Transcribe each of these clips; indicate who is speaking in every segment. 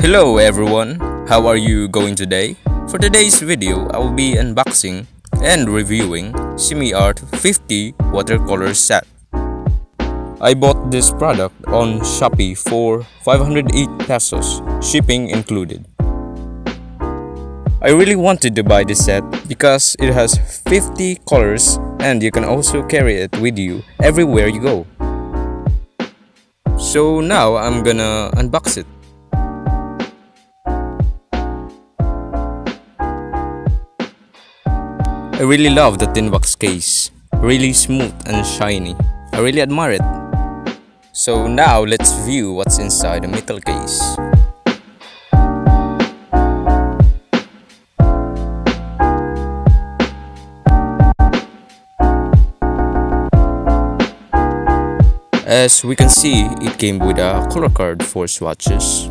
Speaker 1: Hello everyone, how are you going today? For today's video, I will be unboxing and reviewing Seamiart 50 watercolor set. I bought this product on Shopee for 508 pesos, shipping included. I really wanted to buy this set because it has 50 colors and you can also carry it with you everywhere you go. So now I'm gonna unbox it. I really love the tin box case, really smooth and shiny. I really admire it. So now let's view what's inside the metal case. As we can see, it came with a color card for swatches.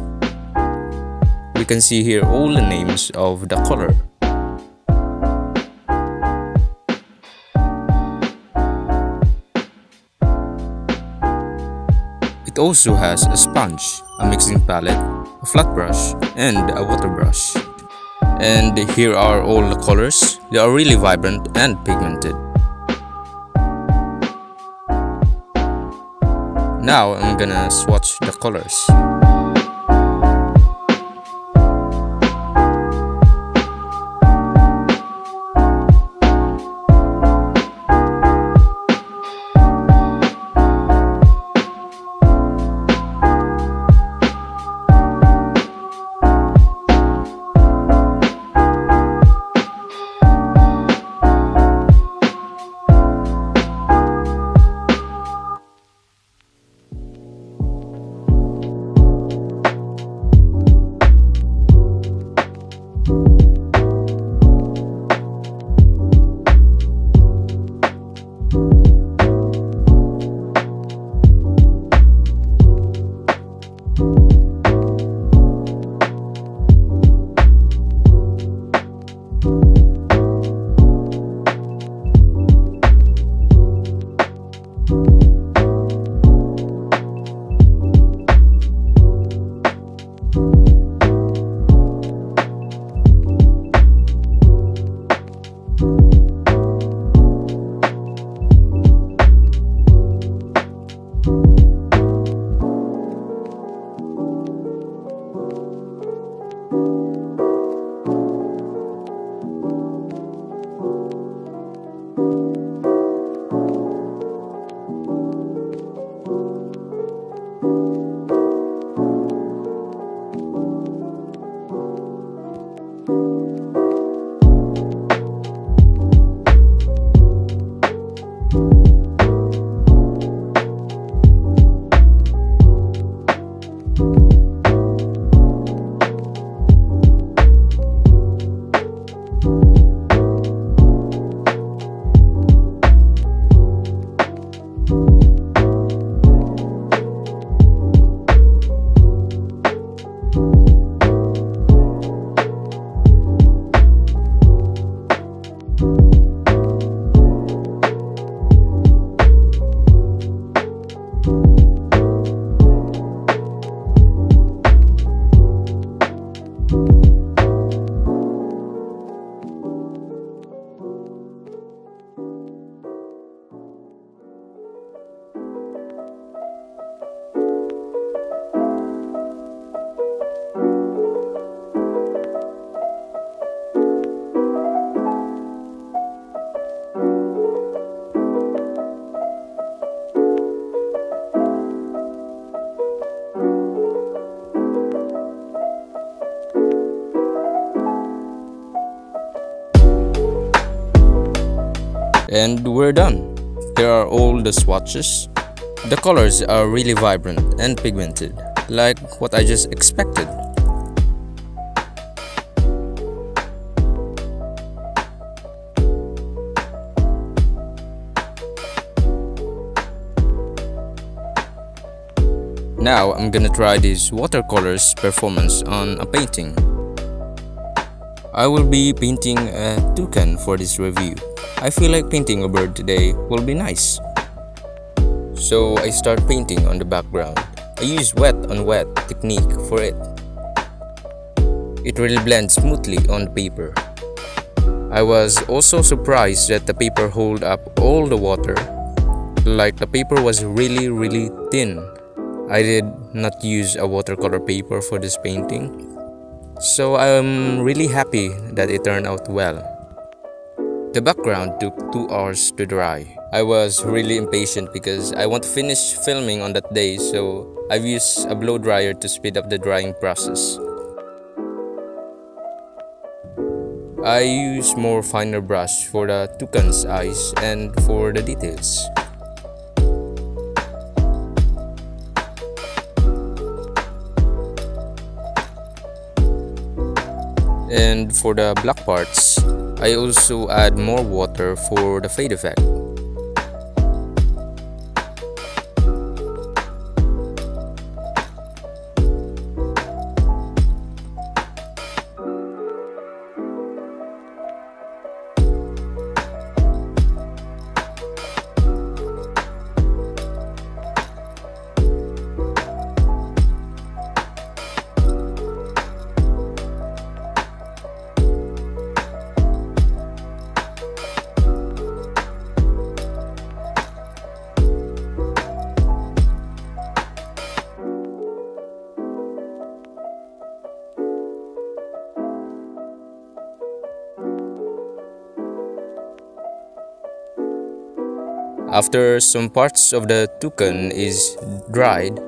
Speaker 1: We can see here all the names of the color. It also has a sponge, a mixing palette, a flat brush, and a water brush. And here are all the colors. They are really vibrant and pigmented. Now I'm gonna swatch the colors. And we're done. Here are all the swatches. The colors are really vibrant and pigmented, like what I just expected. Now I'm gonna try this watercolors performance on a painting. I will be painting a toucan for this review. I feel like painting a bird today will be nice. So I start painting on the background. I use wet on wet technique for it. It really blends smoothly on the paper. I was also surprised that the paper hold up all the water. Like the paper was really really thin. I did not use a watercolor paper for this painting. So I'm really happy that it turned out well. The background took 2 hours to dry. I was really impatient because I want to finish filming on that day so I've used a blow dryer to speed up the drying process. I use more finer brush for the toucan's eyes and for the details. And for the black parts, I also add more water for the fade effect. After some parts of the toucan is dried,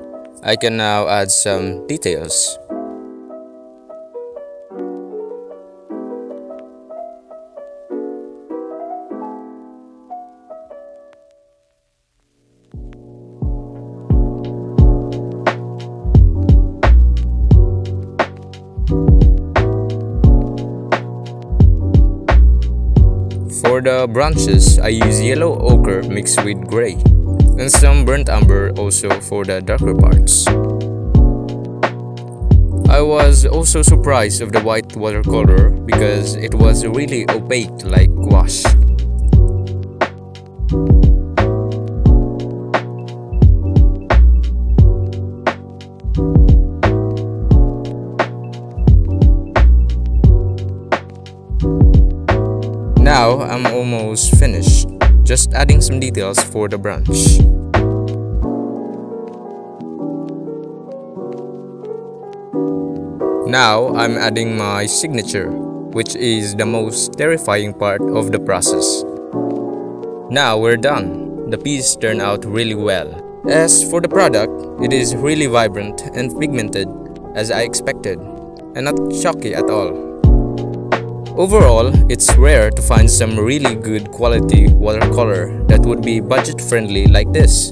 Speaker 1: I can now add some details. The branches, I use yellow ochre mixed with gray, and some burnt umber also for the darker parts. I was also surprised of the white watercolor because it was really opaque like gouache. I'm almost finished, just adding some details for the branch. Now I'm adding my signature, which is the most terrifying part of the process. Now we're done. The piece turned out really well. As for the product, it is really vibrant and pigmented as I expected, and not chalky at all. Overall, it's rare to find some really good quality watercolor that would be budget friendly like this.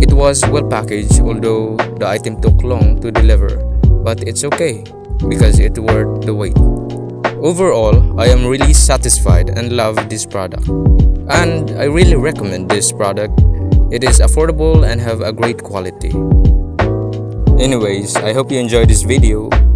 Speaker 1: It was well packaged although the item took long to deliver, but it's okay because it worth the wait. Overall, I am really satisfied and love this product. And I really recommend this product. It is affordable and have a great quality. Anyways, I hope you enjoyed this video.